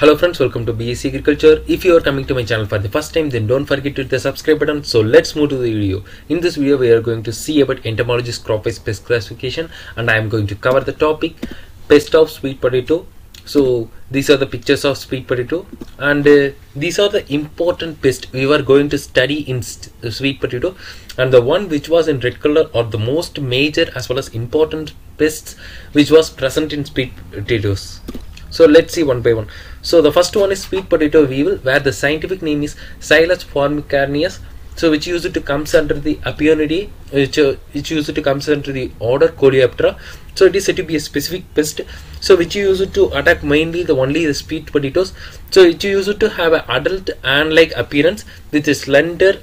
Hello friends, welcome to BSc Agriculture. If you are coming to my channel for the first time, then don't forget to hit the subscribe button. So let's move to the video. In this video, we are going to see about entomologist crop-wise pest classification and I am going to cover the topic pest of sweet potato. So these are the pictures of sweet potato and uh, these are the important pests we were going to study in st- sweet potato and the one which was in red color are the most major as well as important pests which was present in sweet potatoes. So let's see one by one. So the first one is sweet potato weevil, where the scientific name is Cylas formicarius. So which used to comes under the Apionidae, which, uh, which used to comes under the order Coleoptera. So it is said to be a specific pest. So which used to attack mainly the only the sweet potatoes. So it used to have an adult ant-like appearance with a slender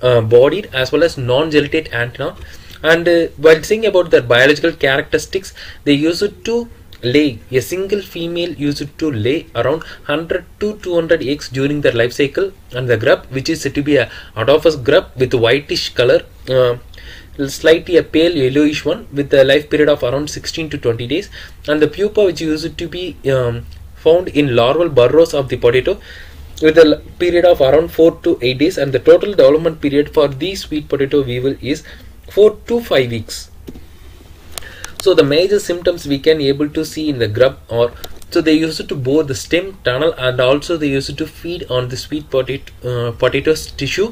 uh, bodied as well as non-geniculate antenna. And uh, while saying about their biological characteristics, they used to lay a single female used to lay around 100 to 200 eggs during their life cycle. And the grub which is said to be a apodous grub with whitish color uh, slightly a pale yellowish one with a life period of around 16 to 20 days. And the pupa which used to be um, found in larval burrows of the potato with a period of around 4 to 8 days. And the total development period for these sweet potato weevil is 4 to 5 weeks so the major symptoms we can able to see in the grub are so they used to bore the stem tunnel and also they used to feed on the sweet potato uh, potatoes tissue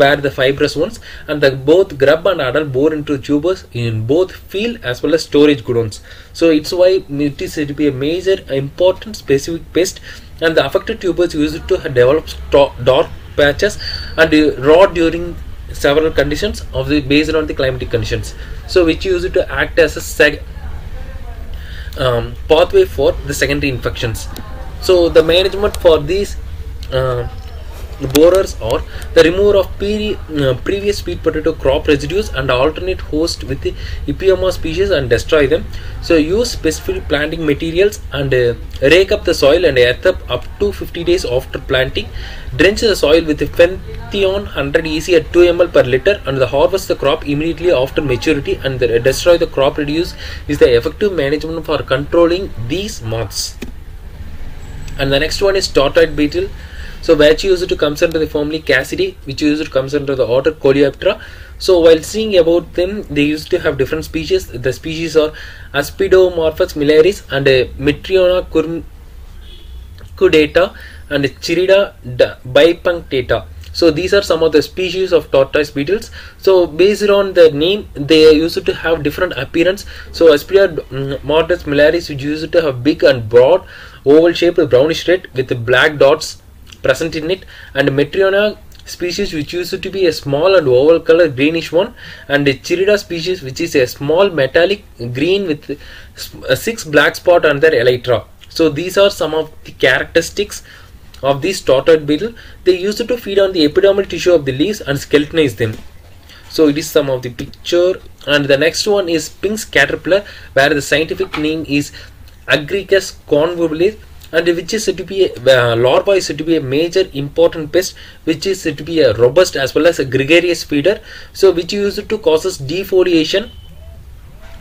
where the fibrous ones and the both grub and adult bore into tubers in both field as well as storage godowns so it's why it is said to be a major important specific pest and the affected tubers used to develop dark patches and rot during several conditions of the based on the climatic conditions. So which used to act as a seg um, pathway for the secondary infections. So the management for these uh, borers or the removal of uh, previous sweet potato crop residues and alternate host with the Ipomoea species and destroy them. So use specific planting materials and uh, rake up the soil and earth up up to 50 days after planting. Drench the soil with Fenthion 100 EC at 2 ml per liter and the harvest the crop immediately after maturity and the, destroy the crop reduce is the effective management for controlling these moths. And the next one is tortoise beetle. So which used to comes under the family Cassidy, which used to comes under the order Coleoptera. So while seeing about them, they used to have different species. The species are Aspidomorphus miliaris and uh, Metriona circumdata and Chirida bipunctata. So these are some of the species of tortoise beetles. So based on the name, they used to have different appearance. So Aspidomorphus miliaris, which used to have big and broad oval shaped brownish red with black dots present in it and Metriona species which used to be a small and oval color greenish one and a Chirida species which is a small metallic green with six black spot on their elytra. So these are some of the characteristics of this tortoise beetle. They used to feed on the epidermal tissue of the leaves and skeletonize them. So it is some of the picture and the next one is Sphinx caterpillar where the scientific name is Agrius convolvulus and which is said to be a uh, larva is said to be a major important pest which is said to be a robust as well as a gregarious feeder. So which used to causes defoliation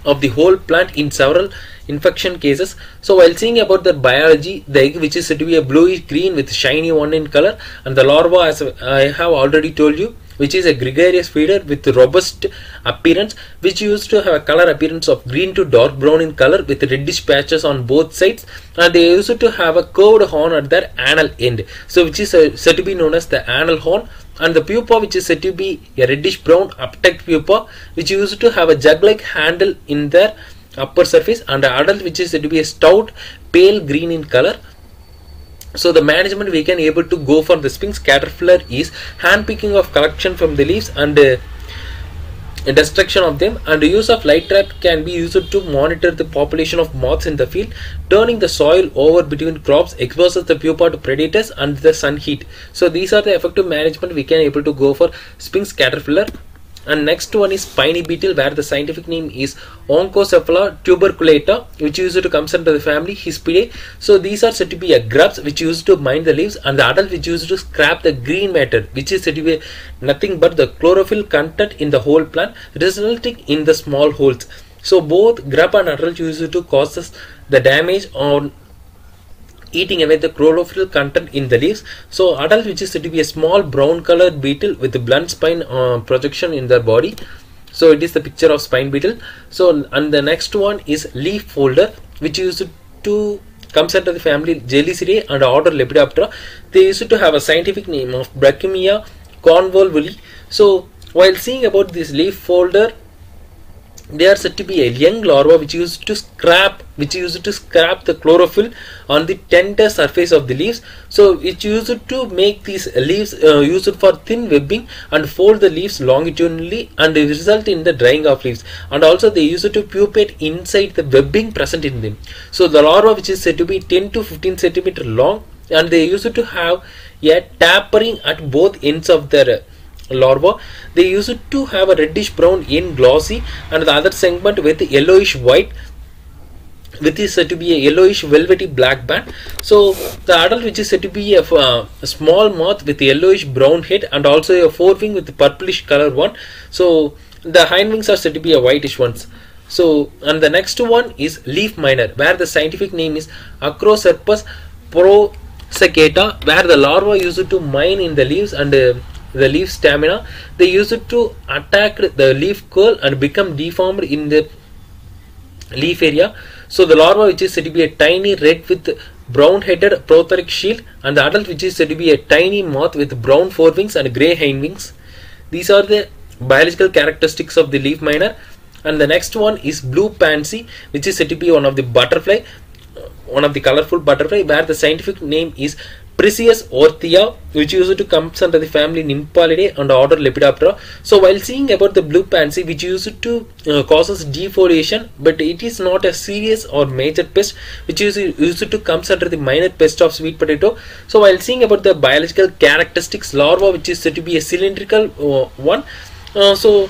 of the whole plant in several infection cases. So while seeing about the biology the egg which is said to be a bluish green with shiny one in color and the larva as i have already told you which is a gregarious feeder with robust appearance which used to have a color appearance of green to dark brown in color with reddish patches on both sides. And they used to have a curved horn at their anal end. So which is uh, said to be known as the anal horn. And the pupa which is said to be a reddish brown obtect pupa which used to have a jug like handle in their upper surface. And the adult which is said to be a stout pale green in color so the management we can able to go for the sphinx caterpillar is hand picking of collection from the leaves and uh, destruction of them. And the use of light trap can be used to monitor the population of moths in the field turning the soil over between crops exposes the pupa to predators and the sun heat. So these are the effective management we can able to go for sphinx caterpillar and next one is spiny beetle where the scientific name is Oncocephala tuberculata which used to comes under the family Hispidae. So these are said to be a grubs which used to mine the leaves and the adult which used to scrap the green matter which is said to be nothing but the chlorophyll content in the whole plant resulting in the small holes. So both grub and adult used to causes the damage on eating away the chlorophyll content in the leaves. So adult which is said to be a small brown colored beetle with a blunt spine uh, projection in their body. So it is the picture of spine beetle. So and the next one is leaf folder which used to comes under the family Gelechiidae and order Lepidoptera. They used to have a scientific name of Brachmia convolvuli. So while seeing about this leaf folder they are said to be a young larva which used to scrap which used to scrap the chlorophyll on the tender surface of the leaves. So it used to make these leaves uh, used for thin webbing and fold the leaves longitudinally and result in the drying of leaves. And also they used to pupate inside the webbing present in them. So the larva which is said to be 10 to 15 centimeter long and they used to have a tapering at both ends of their larva. They used to have a reddish brown in glossy and the other segment with yellowish white which is said to be a yellowish velvety black band. So the adult which is said to be a, uh, a small moth with yellowish brown head and also a forewing with purplish color one. So the hind wings are said to be a whitish ones. So and the next one is leaf miner where the scientific name is acroserpus prosecata where the larva used to mine in the leaves and uh, the leaf stamina they use it to attack the leaf curl and become deformed in the leaf area. So the larva which is said to be a tiny red with brown headed prothoracic shield and the adult which is said to be a tiny moth with brown forewings and grey hindwings these are the biological characteristics of the leaf miner. And the next one is blue pansy which is said to be one of the butterfly uh, one of the colorful butterfly where the scientific name is Precis orithya which used to come under the family Nymphalidae and order Lepidoptera. So while seeing about the blue pansy which used to uh, causes defoliation but it is not a serious or major pest which is used to comes under the minor pest of sweet potato. So while seeing about the biological characteristics larva which is said to be a cylindrical uh, one. Uh, so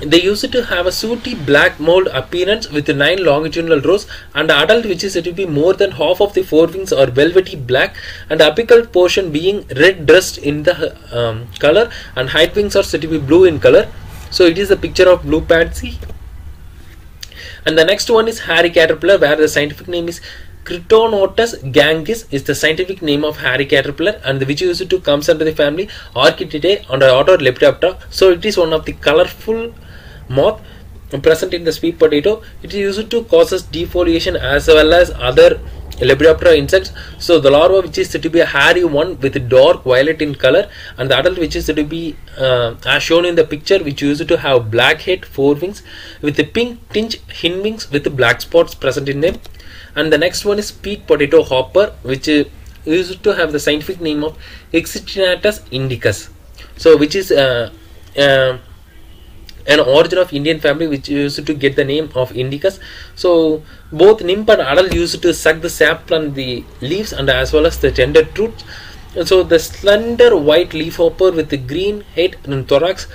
they used to have a sooty black mold appearance with nine longitudinal rows and adult which is said to be more than half of the forewings are velvety black and apical portion being red dressed in the um, color and hind wings are said to be blue in color. So it is a picture of blue pansy. And the next one is hairy caterpillar where the scientific name is Creatonotus gangis is the scientific name of hairy caterpillar and the which used to comes under the family Arctiidae and order Lepidoptera. So it is one of the colorful moth present in the sweet potato it is used to causes defoliation as well as other Lepidoptera insects. So the larva which is said to be a hairy one with dark violet in color and the adult which is said to be uh, as shown in the picture which used to have black head, forewings with a pink tinge hindwings with black spots present in them. And the next one is sweet potato hopper which is used to have the scientific name of Excincnatus indicus. So which is uh, uh, an origin of Indian family which used to get the name of Indicus. So both nymph and adult used to suck the sap from the leaves and as well as the tender roots. So the slender white leafhopper with the green head and thorax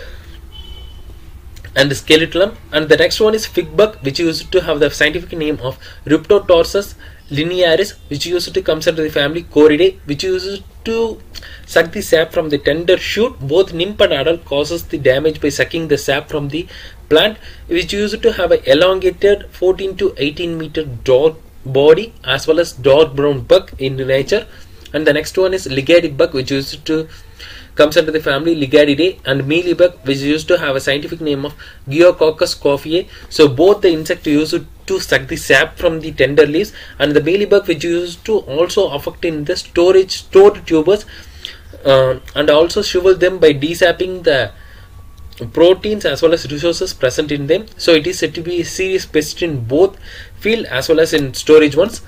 and the skeleton and the next one is fig bug which used to have the scientific name of Riptortus linearis which used to comes under the family Coreidae which used to suck the sap from the tender shoot both nymph and adult causes the damage by sucking the sap from the plant which used to have a elongated 14 to 18 meter dark body as well as dark brown bug in nature and the next one is lygaeid bug which used to comes under the family Lygaeidae and mealybug which used to have a scientific name of Geococcus coffeae. So both the insect used to suck the sap from the tender leaves and the mealybug which used to also affect in the storage stored tubers uh, and also shrivel them by desapping the proteins as well as resources present in them. So it is said to be a serious pest in both field as well as in storage ones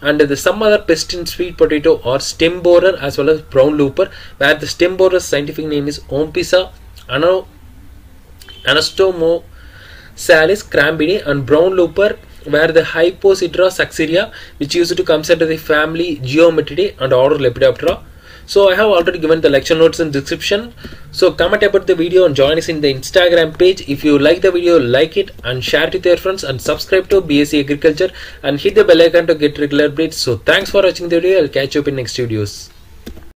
and the some other pest in sweet potato or stem borer as well as brown looper where the stem borer's scientific name is Omphisa ano, anastomosalis crambidae and brown looper where the Hyposidra succeria which used to come under the family Geometridae and order Lepidoptera so I have already given the lecture notes in description. So comment about the video and join us in the Instagram page. If you like the video, like it and share it with your friends and subscribe to BSc Agriculture and hit the bell icon to get regular updates. So thanks for watching the video. I'll catch you up in next videos.